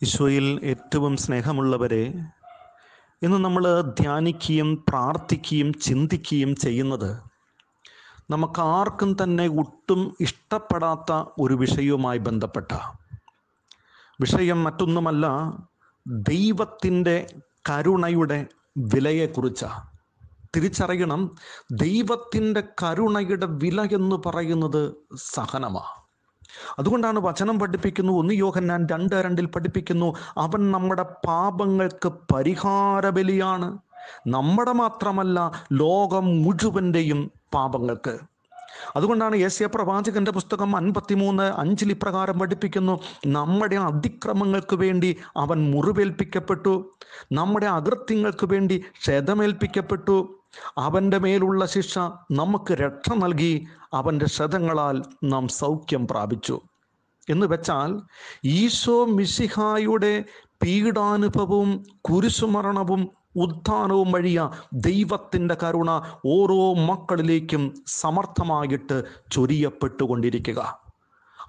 ഈശോയിൽ ഏറ്റവും സ്നേഹമുള്ളവരെ ഇന്ന് നമ്മൾ ധ്യാനിക്കുകയും പ്രാർത്ഥിക്കുകയും ചിന്തിക്കുകയും ചെയ്യുന്നത് നമുക്കാർക്കും തന്നെ ഒട്ടും ഇഷ്ടപ്പെടാത്ത ഒരു വിഷയവുമായി ബന്ധപ്പെട്ട വിഷയം മറ്റൊന്നുമല്ല ദൈവത്തിന്റെ കരുണയുടെ വിലയെക്കുറിച്ചാണ് തിരിച്ചറിയണം ദൈവത്തിന്റെ കരുണയുടെ വില എന്ന് പറയുന്നത് സഹനമാണ് അതുകൊണ്ടാണ് വചനം പഠിപ്പിക്കുന്നു ഒന്ന് യോഹന്നാൻ രണ്ട് രണ്ടിൽ പഠിപ്പിക്കുന്നു അവൻ നമ്മുടെ പാപങ്ങൾക്ക് പരിഹാര ബലിയാണ് നമ്മുടെ മാത്രമല്ല ലോകം മുഴുവന്റെയും പാപങ്ങൾക്ക്. അതുകൊണ്ടാണ് യേശയ പ്രവാചകന്റെ പുസ്തകം അൻപത്തിമൂന്ന് അഞ്ചിൽ ഇപ്രകാരം പഠിപ്പിക്കുന്നു നമ്മുടെ അതിക്രമങ്ങൾക്ക് വേണ്ടി അവൻ മുറിവേൽപ്പിക്കപ്പെട്ടു നമ്മുടെ അകൃത്യങ്ങൾക്ക് വേണ്ടി ക്ഷതമേൽപ്പിക്കപ്പെട്ടു അവന്റെ മേലുള്ള ശിക്ഷ നമുക്ക് രക്ഷ നൽകി അവന്റെ ക്ഷതങ്ങളാൽ നാം സൗഖ്യം പ്രാപിച്ചു. എന്ന് വെച്ചാൽ ഈശോ മിശിഹായുടെ പീഡാനുഭവവും കുരിശുമരണവും ഉത്ഥാനവും വഴിയ ദൈവത്തിന്റെ കരുണ ഓരോ മക്കളിലേക്കും സമർത്ഥമായിട്ട് ചൊരിയപ്പെട്ടുകൊണ്ടിരിക്കുക.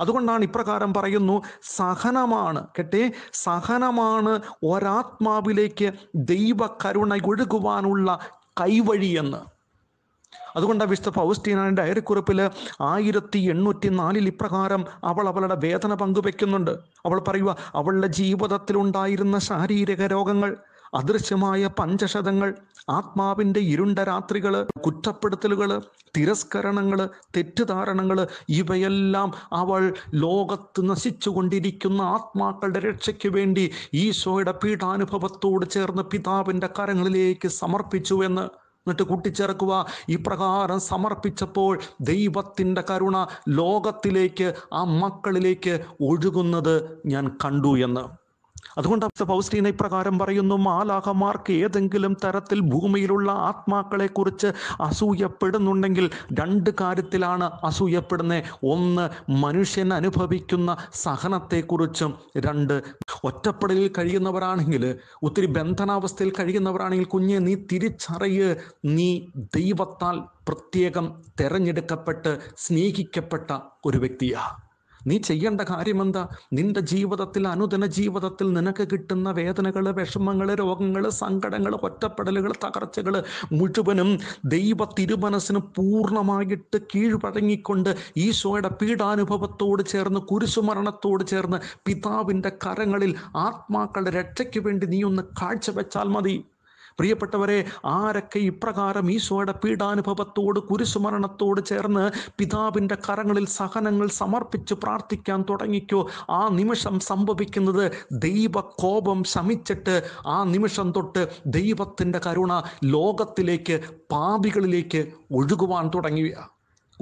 അതുകൊണ്ടാണ് ഇപ്രകാരം പറയുന്നു സഹനമാണ് കേട്ടെ സഹനമാണ് ഒരാത്മാവിലേക്ക് ദൈവകരുണ ഒഴുകുവാനുള്ള കൈവഴിയെന്ന്. അതുകൊണ്ട് വിശുദ്ധ ഫൗസ്റ്റീനാണ് ഡയറിക്കുറിപ്പിൽ ആയിരത്തി എണ്ണൂറ്റി നാലിൽ ഇപ്രകാരം അവൾ അവളുടെ വേദന പങ്കുവെക്കുന്നുണ്ട്. അവൾ പറയുക അവളുടെ ജീവിതത്തിലുണ്ടായിരുന്ന ശാരീരിക രോഗങ്ങൾ അദൃശ്യമായ പഞ്ചശതങ്ങൾ ആത്മാവിന്റെ ഇരുണ്ട രാത്രികൾ കുറ്റപ്പെടുത്തലുകൾ തിരസ്കരണങ്ങൾ തെറ്റിദ്ധാരണകൾ ഇവയെല്ലാം അവൾ ലോകത്ത് നശിച്ചുകൊണ്ടിരിക്കുന്ന ആത്മാക്കളുടെ രക്ഷയ്ക്ക് വേണ്ടി ഈശോയുടെ പീഠാനുഭവത്തോട് ചേർന്ന് പിതാവിന്റെ കരങ്ങളിലേക്ക് സമർപ്പിച്ചു എന്ന്. എന്നിട്ട് കൂട്ടിച്ചേർക്കുക. ഇപ്രകാരം സമർപ്പിച്ചപ്പോൾ ദൈവത്തിന്റെ കരുണ ലോകത്തിലേക്ക് ആ മക്കളിലേക്ക് ഒഴുകുന്നത് ഞാൻ കണ്ടു എന്ന്. അതുകൊണ്ട് ഫൗസ്റ്റീന ഇപ്രകാരം പറയുന്നു മാലാഹമാർക്ക് ഏതെങ്കിലും തരത്തിൽ ഭൂമിയിലുള്ള ആത്മാക്കളെ കുറിച്ച് അസൂയപ്പെടുന്നുണ്ടെങ്കിൽ രണ്ട് കാര്യത്തിലാണ് അസൂയപ്പെടുന്നത് ഒന്ന് മനുഷ്യൻ അനുഭവിക്കുന്ന സഹനത്തെക്കുറിച്ചും. രണ്ട് ഒറ്റപ്പെടലിൽ കഴിയുന്നവരാണെങ്കിൽ ഒത്തിരി ബന്ധനാവസ്ഥയിൽ കഴിയുന്നവരാണെങ്കിൽ കുഞ്ഞെ നീ തിരിച്ചറിയ്. നീ ദൈവത്താൽ പ്രത്യേകം തെരഞ്ഞെടുക്കപ്പെട്ട് സ്നേഹിക്കപ്പെട്ട ഒരു വ്യക്തിയാണ് നീ ചെയ്യേണ്ട കാര്യമെന്താ? നിന്റെ ജീവിതത്തിൽ അനുദിന ജീവിതത്തിൽ നിനക്ക് കിട്ടുന്ന വേദനകൾ വിഷമങ്ങൾ രോഗങ്ങൾ സങ്കടങ്ങൾ ഒറ്റപ്പെടലുകൾ തകർച്ചകൾ മുഴുവനും ദൈവ തിരുമനസ്സിന് പൂർണമായിട്ട് കീഴ്പഴങ്ങിക്കൊണ്ട് ഈശോയുടെ പീഡാനുഭവത്തോട് ചേർന്ന് കുരിശുമരണത്തോട് ചേർന്ന് പിതാവിന്റെ കരങ്ങളിൽ ആത്മാക്കളുടെ രക്ഷയ്ക്ക് വേണ്ടി നീ ഒന്ന് കാഴ്ചവെച്ചാൽ മതി. പ്രിയപ്പെട്ടവരെ ആരൊക്കെ ഇപ്രകാരം ഈശോയുടെ പീഡാനുഭവത്തോട് കുരിശുമരണത്തോട് ചേർന്ന് പിതാവിന്റെ കരങ്ങളിൽ സഹനങ്ങൾ സമർപ്പിച്ച് പ്രാർത്ഥിക്കാൻ തുടങ്ങിക്കോ? ആ നിമിഷം സംഭവിക്കുന്നത് ദൈവ കോപം ശമിച്ചിട്ട് ആ നിമിഷം തൊട്ട് ദൈവത്തിന്റെ കരുണ ലോകത്തിലേക്ക് പാപികളിലേക്ക് ഒഴുകുവാൻ തുടങ്ങിയ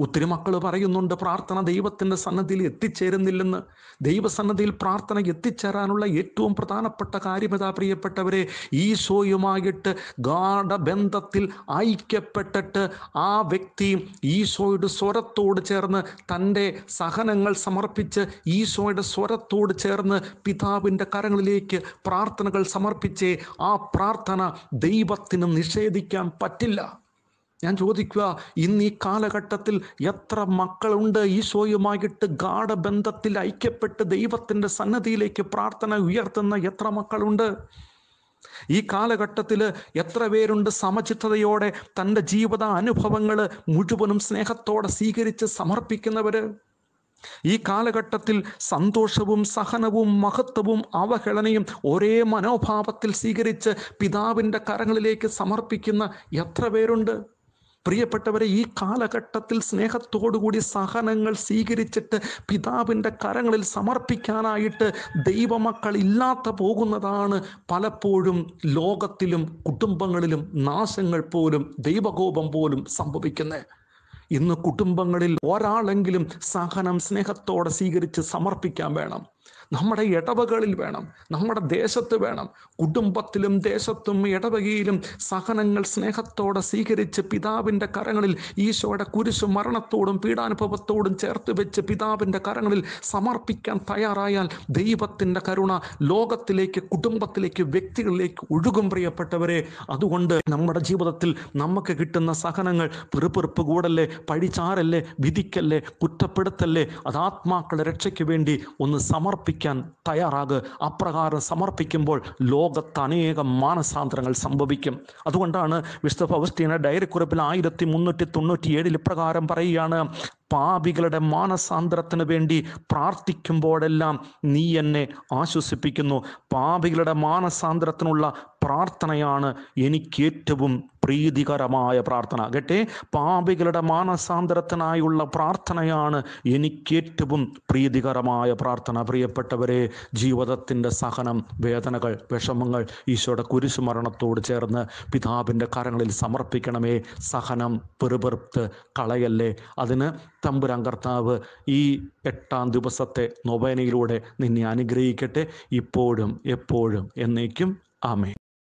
ഒത്തിരി മക്കൾ പറയുന്നുണ്ട് പ്രാർത്ഥന ദൈവത്തിന്റെ സന്നദ്ധിയിൽ എത്തിച്ചേരുന്നില്ലെന്ന്. ദൈവസന്നദ്ധിയിൽ പ്രാർത്ഥന എത്തിച്ചേരാനുള്ള ഏറ്റവും പ്രധാനപ്പെട്ട കാര്യമതാ പ്രിയപ്പെട്ടവരെ ഈശോയുമായിട്ട് ഗാഠബന്ധത്തിൽ ഐക്യപ്പെട്ടിട്ട് ആ വ്യക്തി ഈശോയുടെ സ്വരത്തോട് ചേർന്ന് തന്റെ സഹനങ്ങൾ സമർപ്പിച്ച് ഈശോയുടെ സ്വരത്തോട് ചേർന്ന് പിതാവിന്റെ കരങ്ങളിലേക്ക് പ്രാർത്ഥനകൾ സമർപ്പിച്ച് ആ പ്രാർത്ഥന ദൈവത്തിന് നിഷേധിക്കാൻ പറ്റില്ല. ഞാൻ ചോദിക്കുക ഇന്ന് ഈ കാലഘട്ടത്തിൽ എത്ര മക്കളുണ്ട്? ഈശോയുമായിട്ട് ഗാഠബന്ധത്തിൽ ഐക്യപ്പെട്ട് ദൈവത്തിന്റെ സന്നദ്ധിയിലേക്ക് പ്രാർത്ഥന ഉയർത്തുന്ന എത്ര മക്കളുണ്ട്? ഈ കാലഘട്ടത്തിൽ എത്ര പേരുണ്ട്? സമചിത്തതയോടെ തന്റെ ജീവിത അനുഭവങ്ങൾ മുഴുവനും സ്നേഹത്തോടെ സ്വീകരിച്ച് സമർപ്പിക്കുന്നവർ. ഈ കാലഘട്ടത്തിൽ സന്തോഷവും സഹനവും മഹത്വവും അവഹേളനയും ഒരേ മനോഭാവത്തിൽ സ്വീകരിച്ച് പിതാവിന്റെ കരങ്ങളിലേക്ക് സമർപ്പിക്കുന്ന എത്ര പേരുണ്ട്? പ്രിയപ്പെട്ടവരെ ഈ കാലഘട്ടത്തിൽ സ്നേഹത്തോടുകൂടി സഹനങ്ങൾ സ്വീകരിച്ചിട്ട് പിതാവിന്റെ കരങ്ങളിൽ സമർപ്പിക്കാനായിട്ട് ദൈവമക്കൾ ഇല്ലാത്ത പോകുന്നതാണ് പലപ്പോഴും ലോകത്തിലും കുടുംബങ്ങളിലും നാശങ്ങൾ പോലും ദൈവകോപം പോലും സംഭവിക്കുന്നത് ഇന്ന് കുടുംബങ്ങളിൽ ഒരാളെങ്കിലും സഹനം സ്നേഹത്തോടെ സ്വീകരിച്ച് സമർപ്പിക്കാൻ വേണം. നമ്മുടെ ഇടവകളിൽ വേണം നമ്മുടെ ദേശത്ത് വേണം കുടുംബത്തിലും ദേശത്തും ഇടവകയിലും സഹനങ്ങൾ സ്നേഹത്തോടെ സ്വീകരിച്ച് പിതാവിന്റെ കരങ്ങളിൽ ഈശോയുടെ കുരിശു മരണത്തോടും പീഡാനുഭവത്തോടും ചേർത്ത് വെച്ച് പിതാവിന്റെ കരങ്ങളിൽ സമർപ്പിക്കാൻ തയ്യാറായാൽ ദൈവത്തിന്റെ കരുണ ലോകത്തിലേക്ക് കുടുംബത്തിലേക്ക് വ്യക്തികളിലേക്ക് ഒഴുകും പ്രിയപ്പെട്ടവരെ. അതുകൊണ്ട് നമ്മുടെ ജീവിതത്തിൽ നമുക്ക് കിട്ടുന്ന സഹനങ്ങൾ പെറുപെറുപ്പ് കൂടല്ലേ പഴിചാരല്ലേ വിധിക്കല്ലേ കുറ്റപ്പെടുത്തല്ലേ അത് ആത്മാക്കളുടെ രക്ഷയ്ക്ക് വേണ്ടി ഒന്ന് സമർപ്പിക്കാൻ സമർപ്പിക്കാൻ തയ്യാറാകുക അപ്രകാരം സമർപ്പിക്കുമ്പോൾ ലോകത്ത് അനേകം മാനസാന്തരങ്ങൾ സംഭവിക്കും. അതുകൊണ്ടാണ് വിശുദ്ധ ഫൗസ്റ്റീന ഡയറി കുറിപ്പിൽ ആയിരത്തി മുന്നൂറ്റി തൊണ്ണൂറ്റി ഏഴിൽ ഇപ്രകാരം പറയുകയാണ്. പാപികളുടെ മാനസാന്തരത്തിന് വേണ്ടി പ്രാർത്ഥിക്കുമ്പോഴെല്ലാം നീ എന്നെ ആശ്വസിപ്പിക്കുന്നു. പാപികളുടെ മാനസാന്തരത്തിനുള്ള പ്രാർത്ഥനയാണ് എനിക്ക് ഏറ്റവും പ്രീതികരമായ പ്രാർത്ഥന. കേട്ടെ? പാപികളുടെ മാനസാന്തരത്തിനായുള്ള പ്രാർത്ഥനയാണ് എനിക്ക് ഏറ്റവും പ്രീതികരമായ പ്രാർത്ഥന. പ്രിയപ്പെട്ടവരെ ജീവിതത്തിന്റെ സഹനം വേദനകൾ വിഷമങ്ങൾ ഈശോയുടെ കുരിശുമരണത്തോട് ചേർന്ന് പിതാവിന്റെ കരങ്ങളിൽ സമർപ്പിക്കണമേ. സഹനം പെറുപെറുത്ത് കളയല്ലേ? അതിന് തമ്പുരാൻ കർത്താവ് ഈ എട്ടാം ദിവസത്തെ നൊവേനയിലൂടെ നിന്നെ അനുഗ്രഹിക്കട്ടെ. ഇപ്പോഴും എപ്പോഴും എന്നേക്കും. ആമേ